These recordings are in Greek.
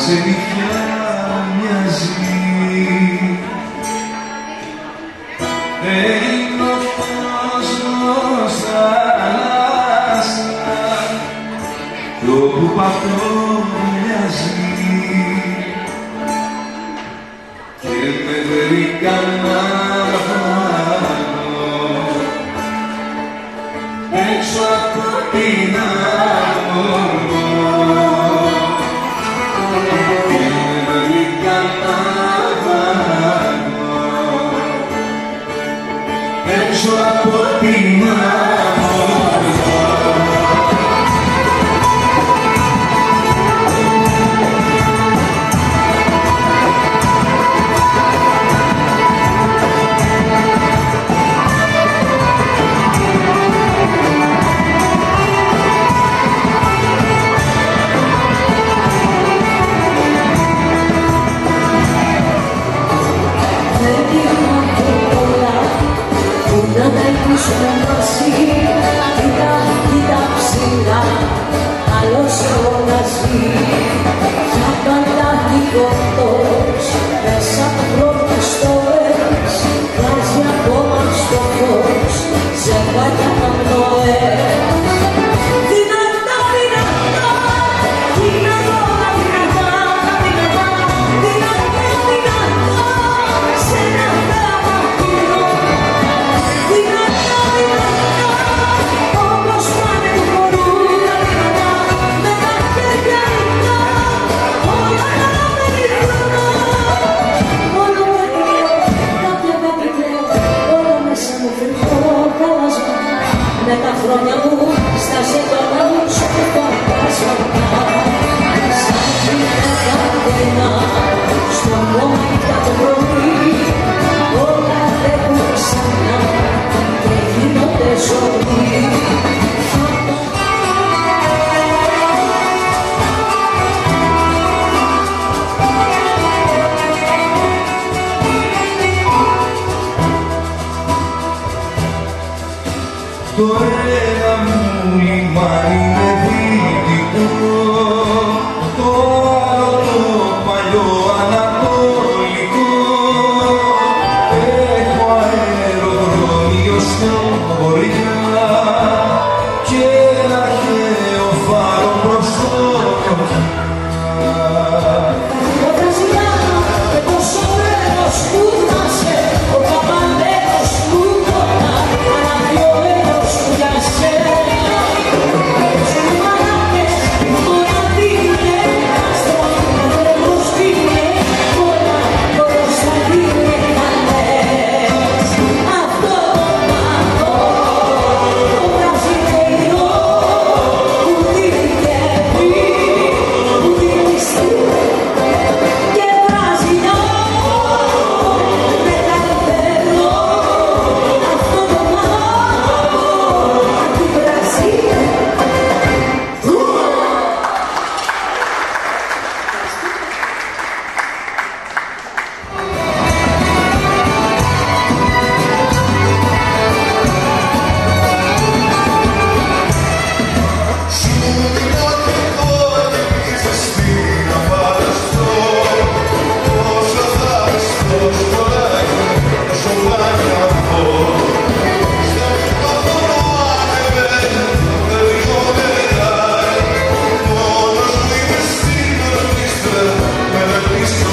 Σε μοιάζει. Είναι ο κόσμος θάλασσα κι όπου πατώ μοιάζει. Και με be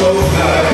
louca.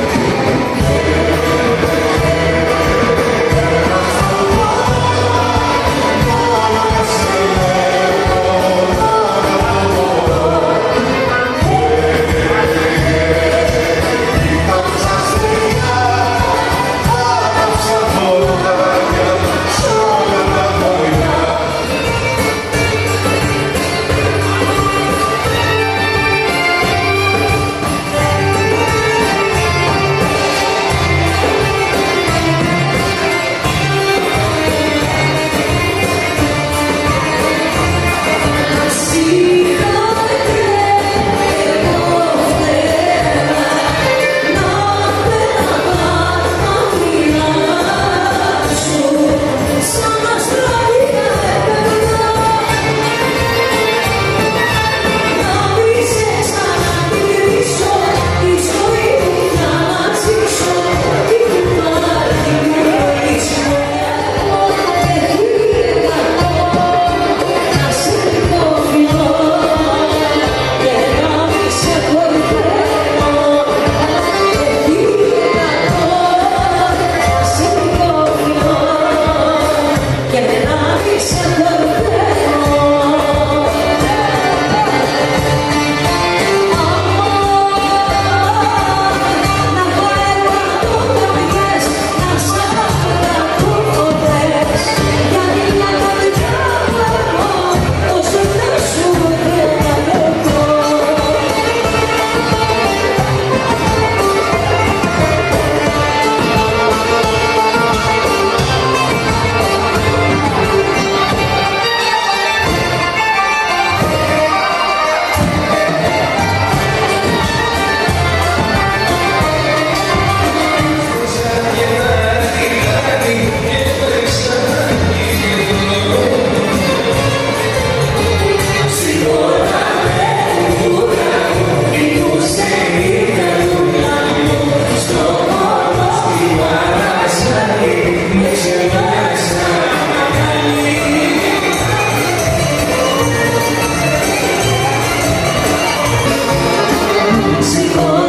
寂寞